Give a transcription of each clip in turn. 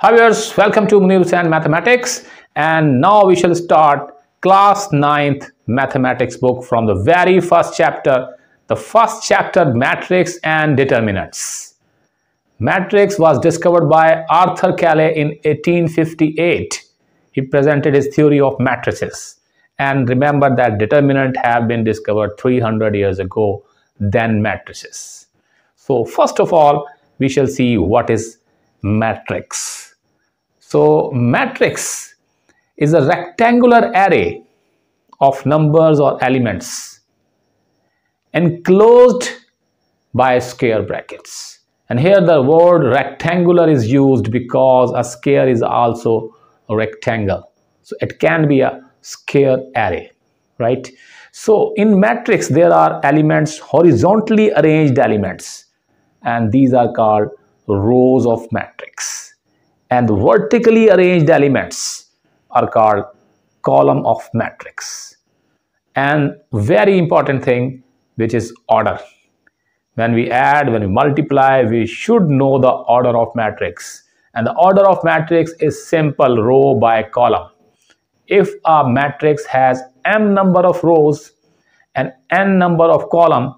Hi viewers, welcome to Muneer Hussain Mathematics and now we shall start class 9th mathematics book from the very first chapter, the first chapter matrix and determinants. Matrix was discovered by Arthur Cayley in 1858. He presented his theory of matrices and remember that determinant have been discovered 300 years ago than matrices. So first of all, we shall see what is matrix. So matrix is a rectangular array of numbers or elements enclosed by square brackets. And here the word rectangular is used because a square is also a rectangle. So it can be a square array, right? So in matrix, there are elements, horizontally arranged elements, and these are called rows of matrix and vertically arranged elements are called column of matrix. And very important thing which is order. When we add when we multiply we should know the order of matrix. And the order of matrix is simple row by column. If a matrix has m number of rows and n number of column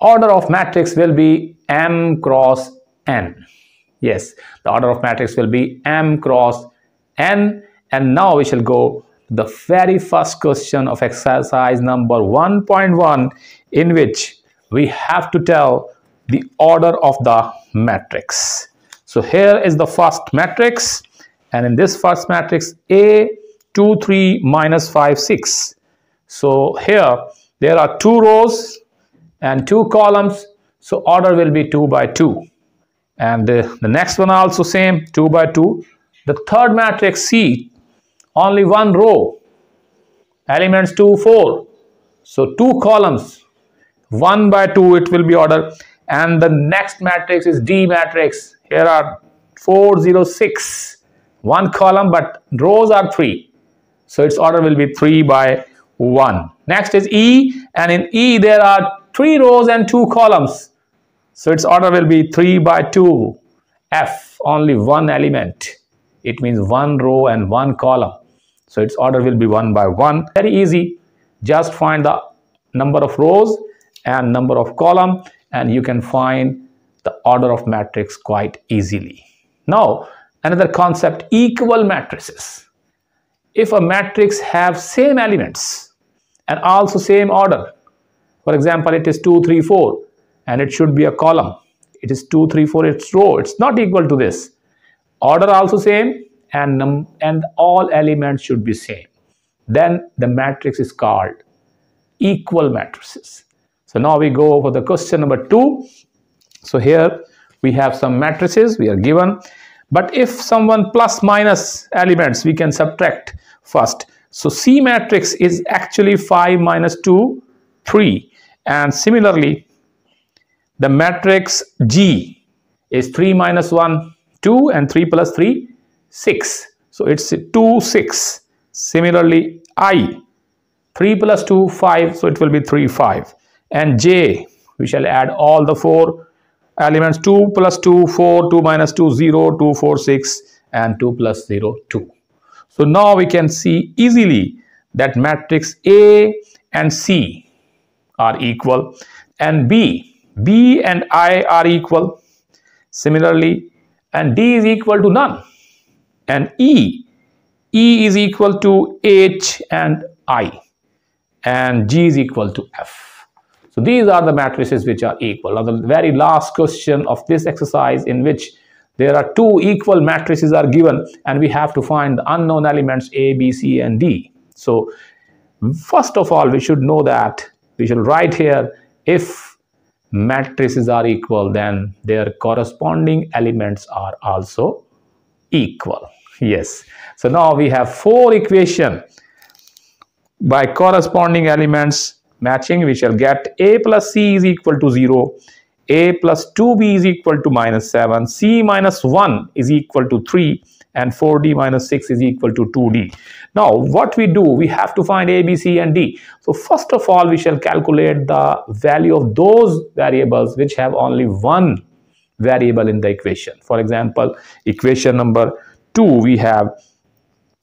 order of matrix will be m cross n Yes, the order of matrix will be m cross n. And now we shall go to the very first question of exercise number 1.1 in which we have to tell the order of the matrix. So here is the first matrix and in this first matrix A 2 3 minus 5 6. So here there are two rows and two columns so order will be 2 by 2 and uh, the next one also same 2 by 2 the third matrix C only one row. Elements 2 4 so two columns. 1 by 2 it will be order. And the next matrix is D matrix. Here are 4 0 6 one column but rows are 3 so its order will be 3 by 1 next is E. And in E there are three rows and two columns so its order will be 3 by 2. F, only one element. It means one row and one column. So its order will be 1 by 1. Very easy. Just find the number of rows and number of column and you can find the order of matrix quite easily. Now, another concept, equal matrices. If a matrix have same elements and also same order, for example, it is 2, 3, 4, and it should be a column. It is 2 3 4 it's row. It's not equal to this. Order also same and num and all elements should be same. Then the matrix is called equal matrices. So now we go over the question number 2 so here we have some matrices we are given. But if someone plus minus elements we can subtract first. So c matrix is actually 5 minus 2 3 and similarly the matrix G is 3 minus 1, 2 and 3 plus 3, 6. So it's 2, 6. Similarly, I, 3 plus 2, 5. So it will be 3, 5. And J, we shall add all the four elements 2 plus 2, 4, 2 minus 2, 0, 2, 4, 6 and 2 plus 0, 2. So now we can see easily that matrix A and C are equal and B B and I are equal. Similarly, and D is equal to none. And E, E is equal to H and I. And G is equal to F. So these are the matrices which are equal. Now the very last question of this exercise in which there are two equal matrices are given and we have to find the unknown elements A, B, C and D. So first of all, we should know that we should write here if matrices are equal then their corresponding elements are also equal. Yes. So now we have four equation. By corresponding elements matching we shall get a plus c is equal to 0 a plus 2b is equal to minus 7 c minus 1 is equal to 3 and 4d minus 6 is equal to 2d. Now what we do, we have to find a, b, c and d. So first of all, we shall calculate the value of those variables which have only one variable in the equation. For example, equation number 2 we have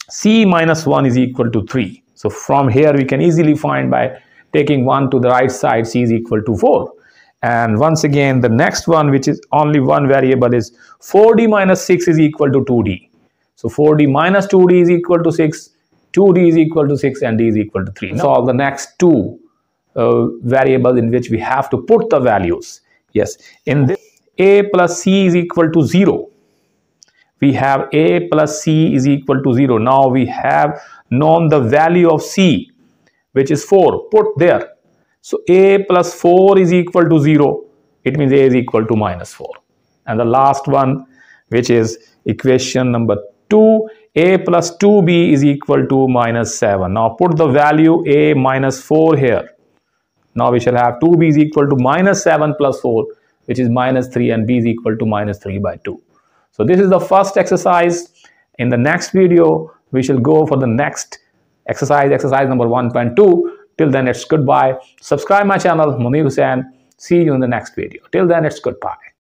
c minus 1 is equal to 3. So from here we can easily find by taking 1 to the right side c is equal to 4. And once again the next one which is only one variable is 4d minus 6 is equal to 2d. So 4d minus 2d is equal to 6, 2d is equal to 6 and d is equal to 3. Now solve the next two uh, variables in which we have to put the values. Yes, in this a plus c is equal to 0 we have a plus c is equal to 0 now we have known the value of c which is 4 put there. So a plus 4 is equal to 0 it means a is equal to minus 4 and the last one which is equation number 2 a plus 2b is equal to minus 7 now put the value a minus 4 here now we shall have 2b is equal to minus 7 plus 4 which is minus 3 and b is equal to minus 3 by 2. So this is the first exercise. In the next video, we shall go for the next exercise, exercise number 1.2. Till then, it's goodbye. Subscribe my channel, Muneer Hussain. See you in the next video. Till then, it's goodbye.